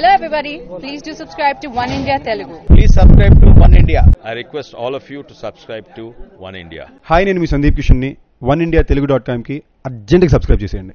Hello everybody, please do subscribe to One India Telugu. Please subscribe to One India. I request all of you to subscribe to One India. Hi నేను మీ సందీప్ కిషన్ని one India Telugu dot కామ్కి అర్జెంట్గా subscribe చేసేయండి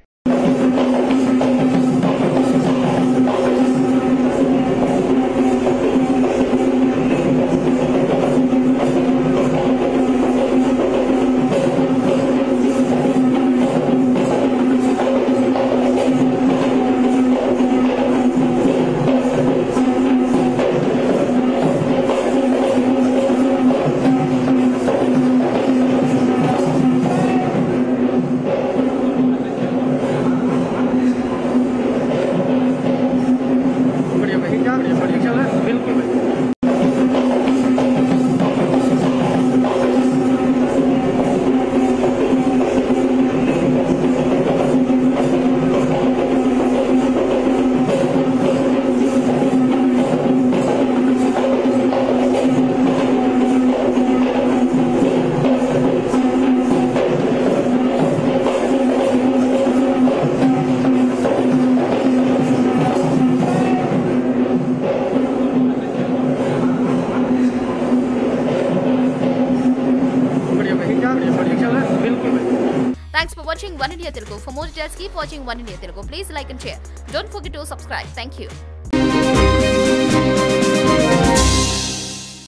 Thanks for watching One India Telugu. For more details, keep watching One India Telugu. Please like and share. Don't forget to subscribe. Thank you.